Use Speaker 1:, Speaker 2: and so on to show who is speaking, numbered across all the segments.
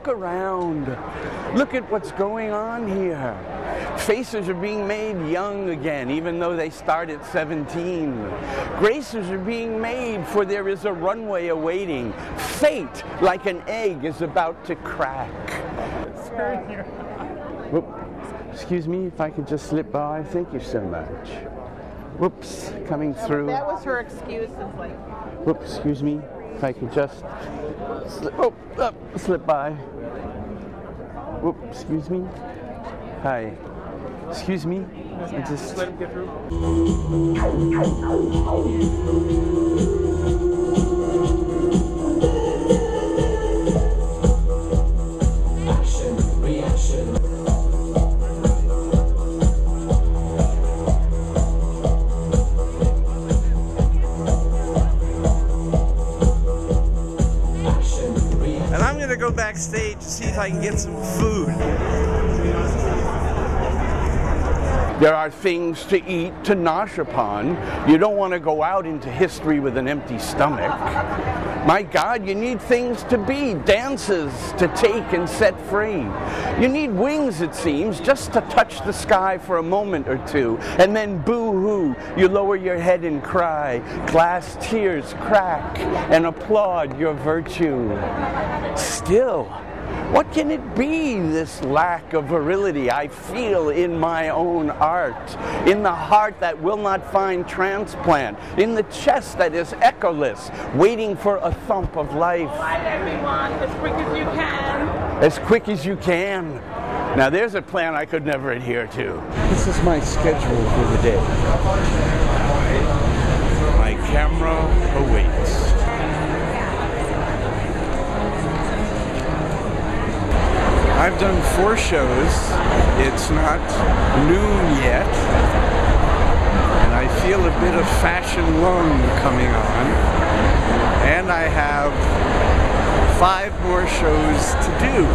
Speaker 1: Look around. Look at what's going on here. Faces are being made young again, even though they start at 17. Graces are being made, for there is a runway awaiting. Fate, like an egg, is about to crack. Whoop. Excuse me if I could just slip by. Thank you so much. Whoops, coming through.
Speaker 2: That was her excuse. Like,
Speaker 1: Whoops, excuse me I could just slip, oh, up, slip by. Whoop, excuse me. Hi. Excuse me. I just.
Speaker 3: Action,
Speaker 1: And I'm gonna go backstage to see if I can get some food. There are things to eat to nosh upon. You don't want to go out into history with an empty stomach. My God, you need things to be, dances to take and set free. You need wings, it seems, just to touch the sky for a moment or two. And then boo hoo, you lower your head and cry. Glass tears crack and applaud your virtue. Still, what can it be, this lack of virility I feel in my own art? In the heart that will not find transplant, in the chest that is echoless, waiting for a thump of life
Speaker 2: Hi everyone, as quick as you can.
Speaker 1: as quick as you can. Now, there's a plan I could never adhere to. This is my schedule for the day. My camera awaits. I've done four shows. It's not noon yet. And I feel a bit of fashion lung coming on. And I have five more shows to do.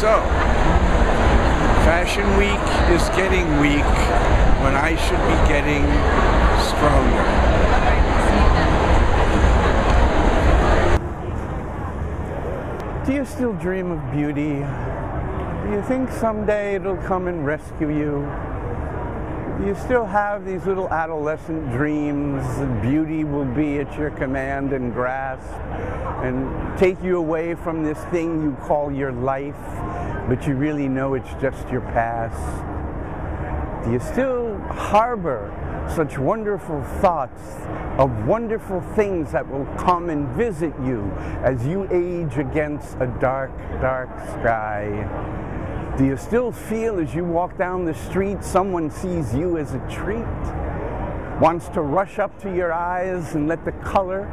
Speaker 1: So, Fashion Week is getting weak when I should be getting stronger. Do you still dream of beauty? Do you think someday it'll come and rescue you? Do you still have these little adolescent dreams that beauty will be at your command and grasp and take you away from this thing you call your life, but you really know it's just your past? Do you still harbor such wonderful thoughts of wonderful things that will come and visit you as you age against a dark, dark sky? Do you still feel as you walk down the street someone sees you as a treat? Wants to rush up to your eyes and let the color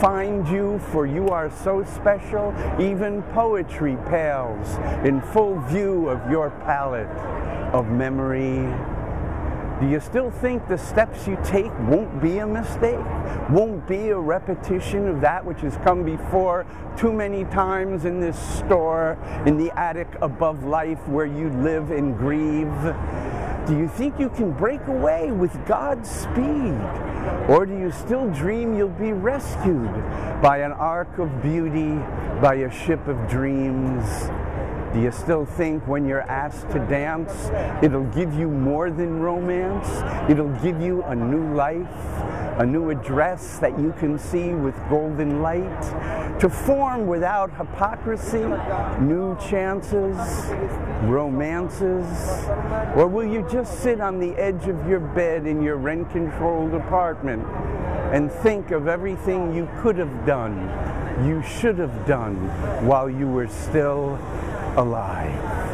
Speaker 1: find you, for you are so special, even poetry pales in full view of your palette of memory. Do you still think the steps you take won't be a mistake? Won't be a repetition of that which has come before too many times in this store, in the attic above life where you live and grieve? Do you think you can break away with God's speed? Or do you still dream you'll be rescued by an ark of beauty, by a ship of dreams? Do you still think when you're asked to dance, it'll give you more than romance? It'll give you a new life, a new address that you can see with golden light? To form without hypocrisy, new chances, romances? Or will you just sit on the edge of your bed in your rent controlled apartment and think of everything you could have done, you should have done while you were still alive.